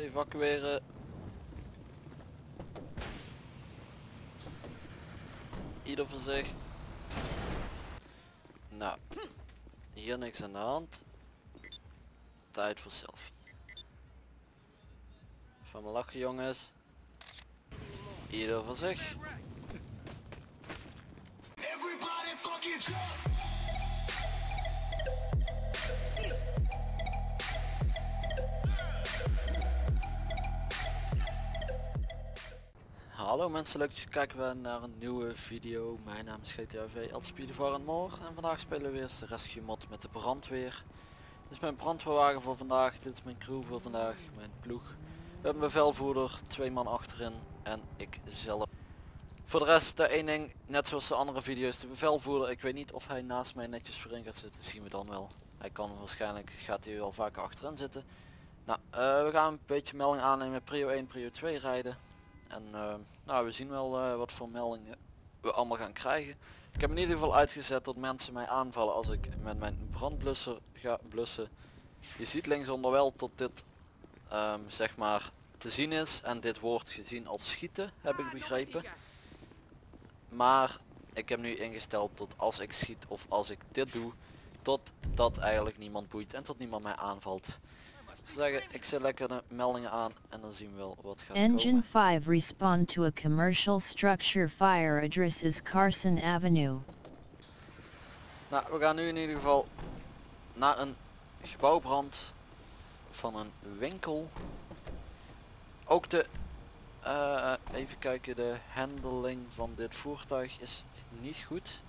Evacueren. Ieder voor zich. Nou, hier niks aan de hand. Tijd voor selfie. Van mijn lachen jongens. Ieder voor zich. Hallo mensen, leuk dat je kijken naar een nieuwe video. Mijn naam is GTAV Elspeedy en Moor en vandaag spelen we weer de rescue mod met de brandweer. Dit is mijn brandweerwagen voor vandaag, dit is mijn crew voor vandaag, mijn ploeg. We hebben een bevelvoerder, twee man achterin en ik zelf. Voor de rest de één ding, net zoals de andere video's, de bevelvoerder, ik weet niet of hij naast mij netjes voorin gaat zitten, zien we dan wel. Hij kan waarschijnlijk, gaat hij wel vaker achterin zitten. Nou, eh, we gaan een beetje melding aannemen, prio 1, prio 2 rijden. En eh, nou, we zien wel eh, wat voor meldingen we allemaal gaan krijgen. Ik heb in ieder geval uitgezet dat mensen mij aanvallen als ik met mijn brandblusser ga blussen. Je ziet linksonder wel dat dit ehm, zeg maar te zien is en dit wordt gezien als schieten, heb ik begrepen. Maar ik heb nu ingesteld tot als ik schiet of als ik dit doe, tot dat eigenlijk niemand boeit en tot niemand mij aanvalt. Zeggen, ik zet lekker de meldingen aan en dan zien we wel wat gaat Engine komen. 5 respond to a commercial structure fire address is Carson Avenue. Nou, we gaan nu in ieder geval naar een gebouwbrand van een winkel. Ook de, eh, even kijken, de handling van dit voertuig is niet goed.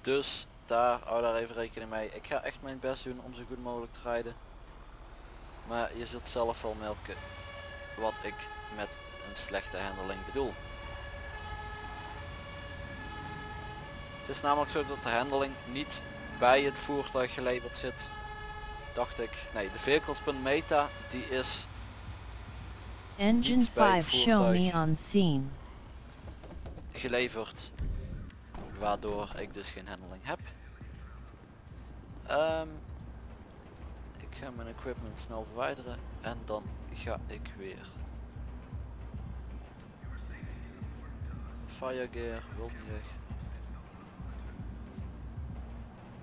Dus daar, hou daar even rekening mee. Ik ga echt mijn best doen om zo goed mogelijk te rijden. Maar je zult zelf wel melken wat ik met een slechte handling bedoel. Het is namelijk zo dat de handling niet bij het voertuig geleverd zit. Dacht ik. Nee, de vehicles.meta die is Engine Niets bij het 5 show me on scene. geleverd. Waardoor ik dus geen handling heb. Ehm, ik ga mijn equipment snel verwijderen en dan ga ik weer. Fire gear wil niet echt.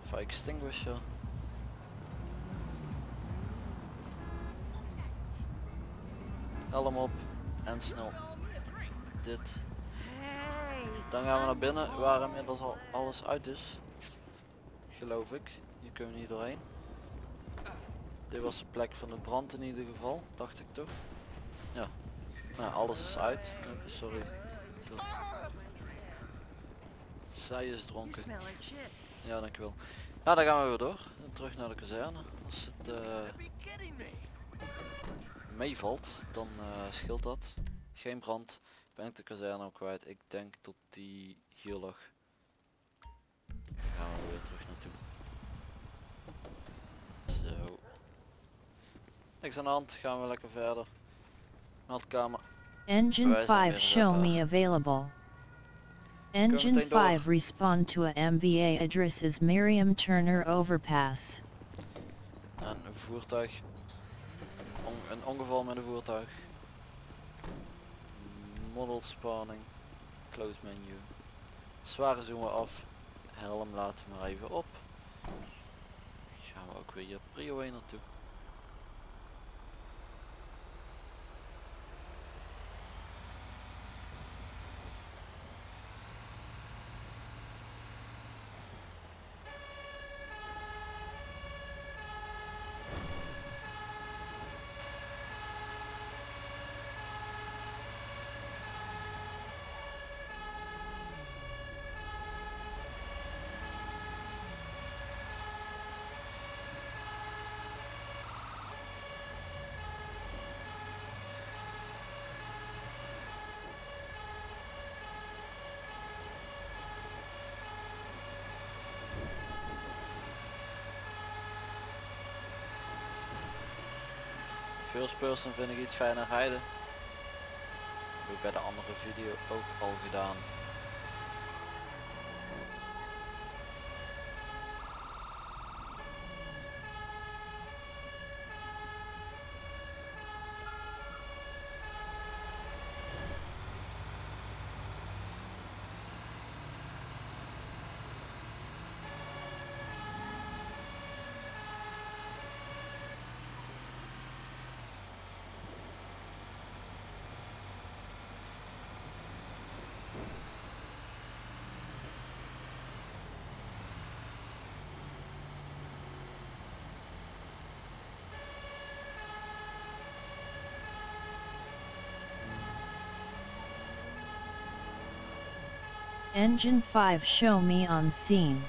Fire extinguisher. Helm op en snel dit dan gaan we naar binnen waar inmiddels al alles uit is. Geloof ik. Hier kunnen we niet doorheen. Dit was de plek van de brand in ieder geval, dacht ik toch? Ja. Nou, alles is uit. Eh, sorry. Zij is dronken. Ja, dankjewel. Nou, dan gaan we weer door. Terug naar de kazerne. Als het eh, meevalt, dan eh, scheelt dat. Geen brand. Ben ik de kazerne ook kwijt. Ik denk tot die hier lag. Dan gaan we weer terug naartoe. Zo. Niks aan de hand. Gaan we lekker verder. Meldkamer. Engine Wij zijn 5 weer show me inderdaad. available. Engine meteen door. 5 respond to a MVA address is Miriam Turner Overpass. En een voertuig. On- een ongeval met een voertuig. Model spanning. Close menu. Zware zoomen af. Helm laten we maar even op. Gaan we ook weer hier prio 1 naartoe. First person vind ik iets fijner rijden. Heb ik bij de andere video ook al gedaan. Engine 5 show me on scene.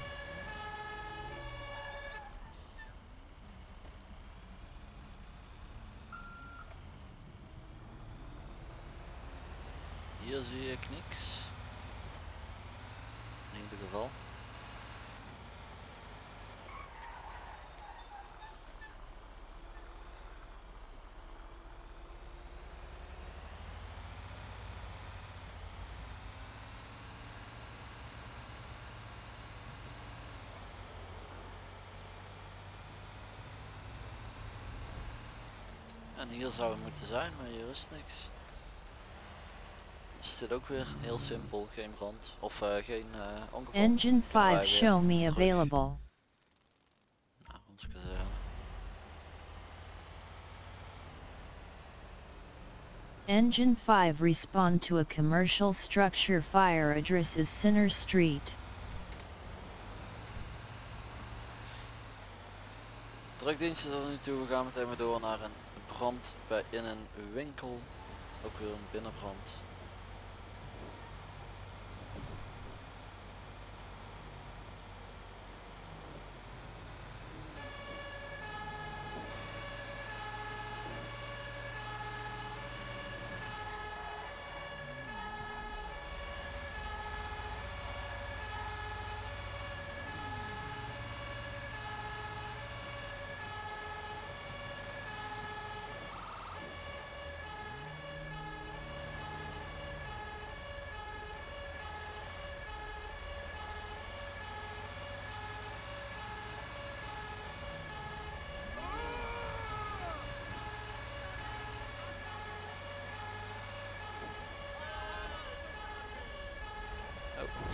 En hier zou het moeten zijn, maar hier is niks. Is dit ook weer heel simpel, geen brand of eh, geen eh ongeval. Engine Kunnen wij 5 weer show me terug available. naar onze kazerne. Engine 5 respond to a commercial structure fire address is Sinner Street. Drukdiensten tot nu toe, we gaan meteen maar door naar een brand bij in een winkel. Ook weer een binnenbrand.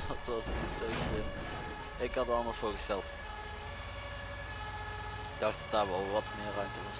Oh, dat was niet zo slim. Ik had er anders voorgesteld. Ik dacht dat daar wel wat meer ruimte was.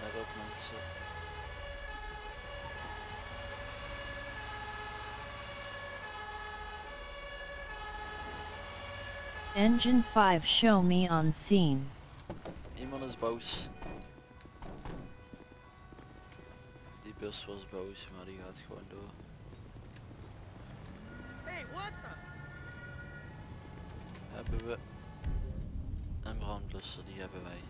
Daar ook mensen. Engine 5 show me on scene. Iemand is boos. Die bus was boos, maar die gaat gewoon door. Hey, what the? Hebben we een brandblusser, die hebben wij.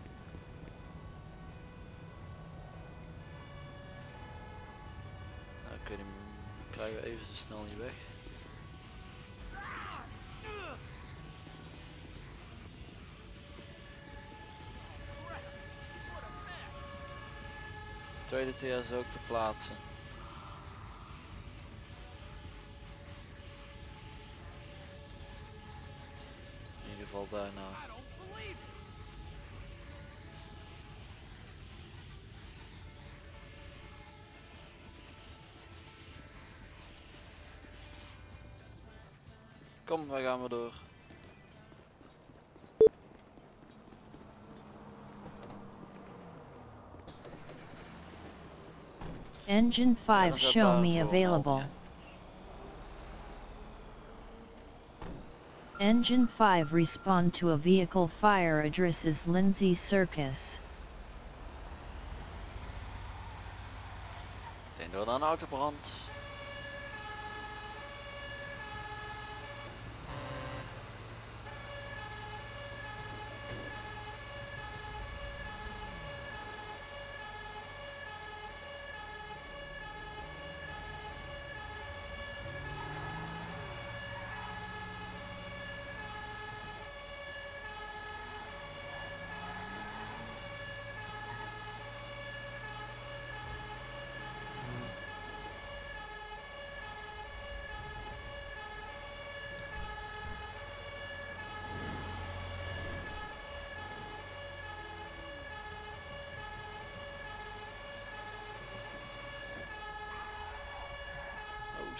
Nou, kun je hem krijgen we even zo snel niet weg. Tweede TS ook te plaatsen. In ieder geval daarna. Kom, wij gaan maar door. Engine 5 show me available. Engine 5 respond to a vehicle fire address is Lindsay Circus. Meteen door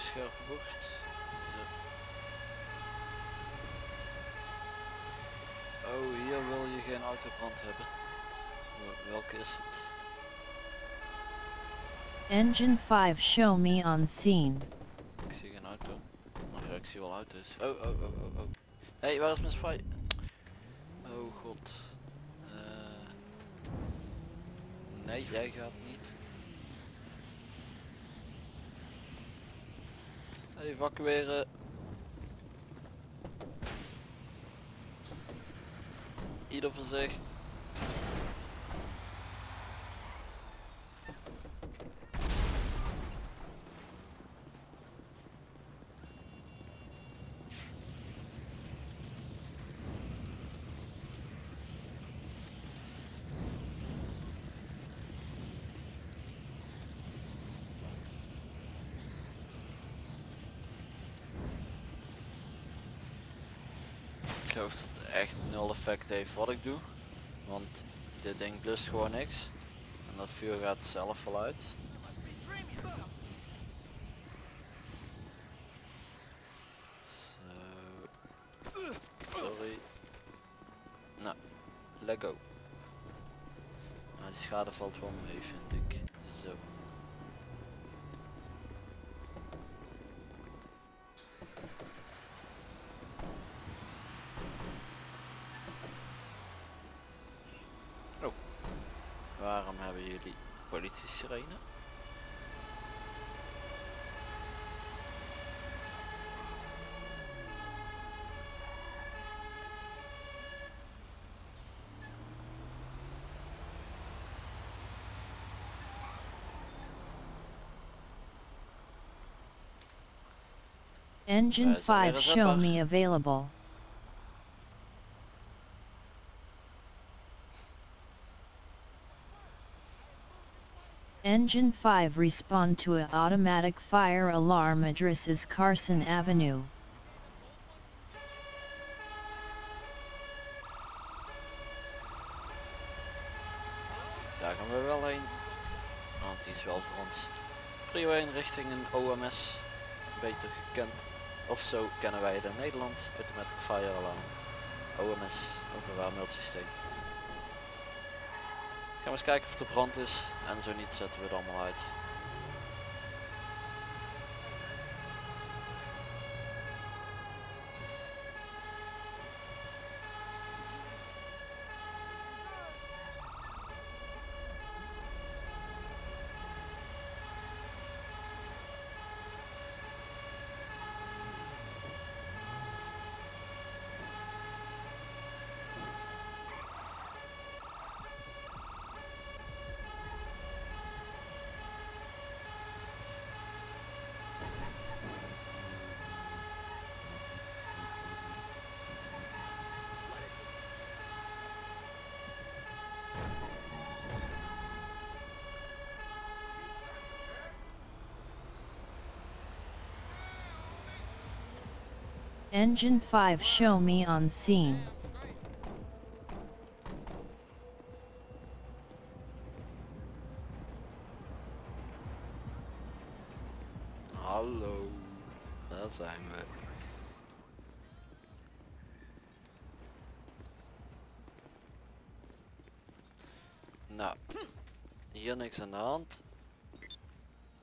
scherpe bocht. Oh, hier wil je geen autobrand hebben. Welke is het? Engine 5 show me on scene. Ik zie geen auto. Maar ja, ik zie wel auto's. Oh, oh, oh, oh, oh. Hé, hey, waar is mijn spy? Oh god. Eh. Nee, jij gaat niet. Evacueren. Ieder voor zich. Ik geloof het echt nul effect heeft wat ik doe. Want dit ding blust gewoon niks. En dat vuur gaat zelf wel uit. Zo. Sorry. Nou, let go. Nou, die schade valt wel mee vind ik. Waarom hebben jullie politie sirene? Engine Right, so 5 there's a show bug. me available. Engine 5 respond to a automatic fire alarm address is Carson Avenue. Daar gaan we wel heen. Want die is wel voor ons. Prio 1 richting een OMS. Beter gekend. Of zo kennen wij het in Nederland. Automatic Fire Alarm. OMS, openbaar meldsysteem. We eens kijken of er brand is. En zo niet zetten we het allemaal uit. Engine 5 show me on scene. Hallo. Daar zijn we. Nou, hier niks aan de hand.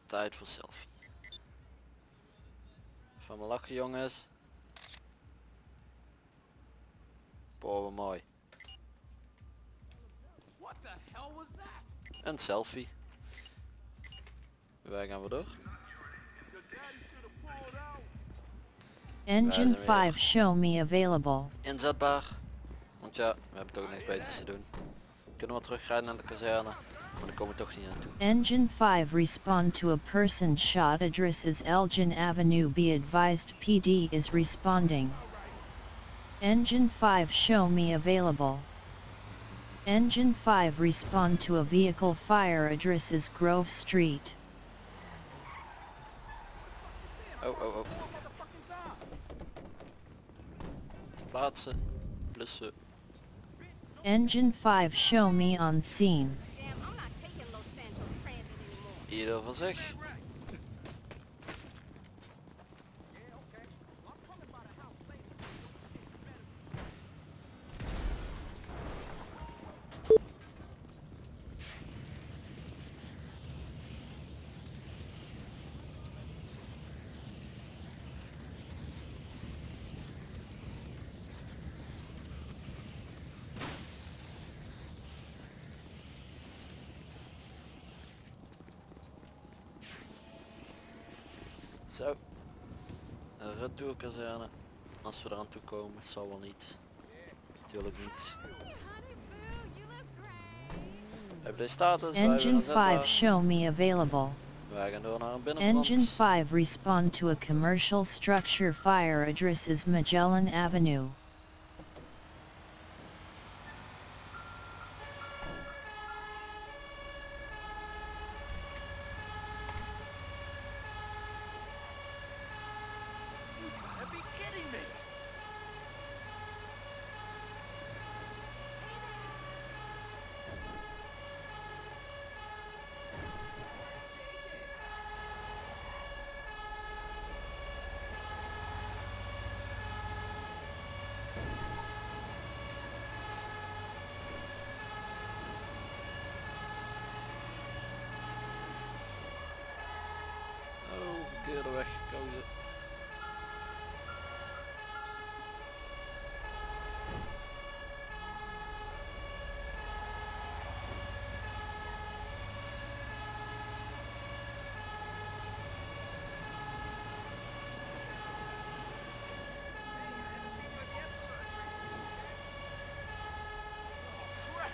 Tijd voor selfie. Van mijn lachen jongens. Boah, wat mooi. What the hell was that? Een selfie. Wij gaan we door. Engine zijn weer. 5 show me available. Inzetbaar. Want ja, we hebben toch niks beters te doen. Kunnen we terugrijden naar de kazerne. Maar daar komen we toch niet aan toe. Engine 5 respond to a person shot address is Elgin Avenue be advised PD is responding. Engine 5 show me available. Engine 5 respond to a vehicle fire address is Grove Street. Oh, oh, oh. Plaatsen. Blussen. Engine 5 show me on scene. Damn, I'm not taking Zo. Een retourkazerne. Als we eraan toe komen, zal wel niet. Natuurlijk niet. Deze status. Engine willen zetbaar. 5 show me available. Wij gaan door naar een binnenbrand. Engine 5 respond to a commercial structure fire address is Magellan Avenue. Verkeerde weg gekozen.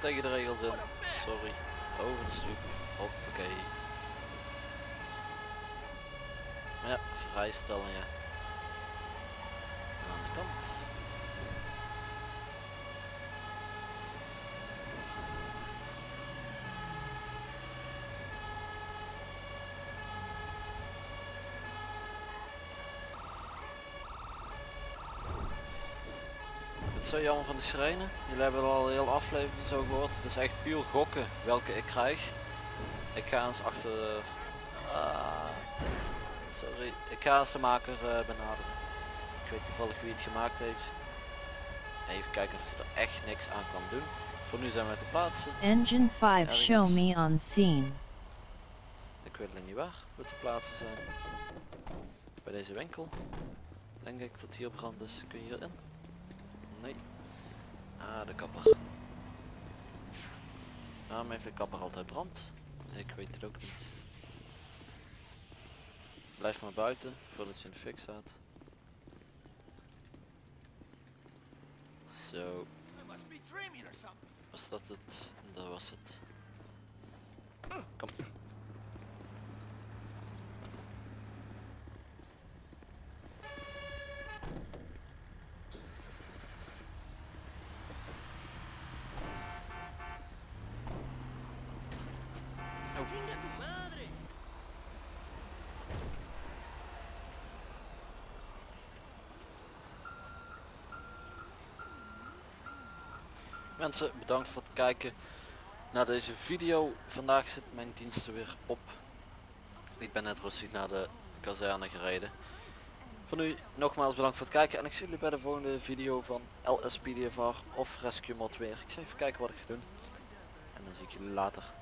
Tegen de regels in. Sorry. Over de stoep. Hoppakee. Ja, vrijstellingen. Aan de kant. Het zo jammer van de sirene. Jullie hebben al hele aflevering zo gehoord. Het is echt puur gokken welke ik krijg. Ik ga eens achter... ik ga eens de maker eh, benaderen. Ik weet toevallig wie het gemaakt heeft. Even kijken of hij er echt niks aan kan doen. Voor nu zijn we te plaatsen. Engine 5 show me on scene. Ik weet alleen niet waar we te plaatsen zijn. Bij deze winkel. Denk ik dat hier brand is. Kun je hierin? Nee. Ah, de kapper. Waarom heeft de kapper altijd brand? Ik weet het ook niet. Blijf maar buiten voordat je de fik staat. Zo, was dat het? Dat was het. Kom. Oh. Mensen, bedankt voor het kijken naar deze video. Vandaag zit mijn dienst er weer op. Ik ben net rustig naar de kazerne gereden. Voor nu nogmaals bedankt voor het kijken en ik zie jullie bij de volgende video van LSPDFR of Rescue Mod weer. Ik ga even kijken wat ik ga doen. En dan zie ik jullie later.